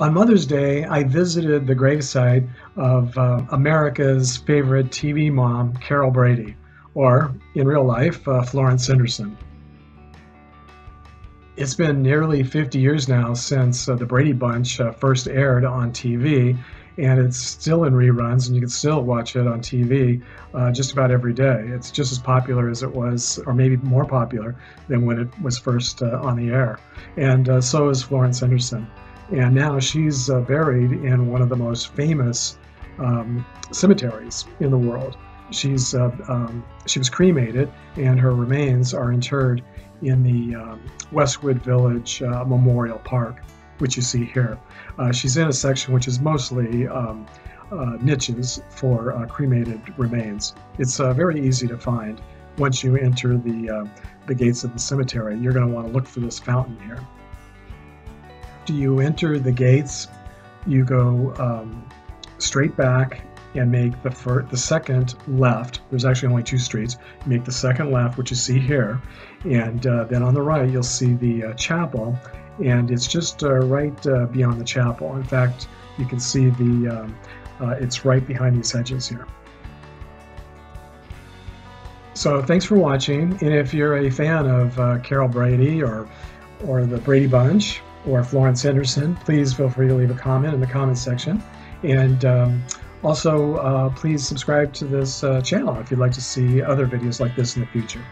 On Mother's Day, I visited the gravesite of uh, America's favorite TV mom, Carol Brady, or in real life, uh, Florence Henderson. It's been nearly 50 years now since uh, the Brady Bunch uh, first aired on TV, and it's still in reruns, and you can still watch it on TV uh, just about every day. It's just as popular as it was, or maybe more popular than when it was first uh, on the air. And so is Florence Henderson. And now she's uh, buried in one of the most famous um, cemeteries in the world. She's uh, um, she was cremated, and her remains are interred in the um, Westwood Village uh, Memorial Park, which you see here. Uh, she's in a section which is mostly um, uh, niches for uh, cremated remains. It's very easy to find. Once you enter the the gates of the cemetery, you're going to want to look for this fountain here. After you enter the gates, you go um, straight back and make the first, the second left. There's actually only two streets. You make the second left, which you see here, and uh, then on the right you'll see the uh, chapel, and it's just uh, right uh, beyond the chapel. In fact, you can see the um, uh, it's right behind these hedges here. So thanks for watching, and if you're a fan of uh, Carol Brady or or the Brady Bunch or Florence Henderson, please feel free to leave a comment in the comment section. And um, also, uh, please subscribe to this uh, channel if you'd like to see other videos like this in the future.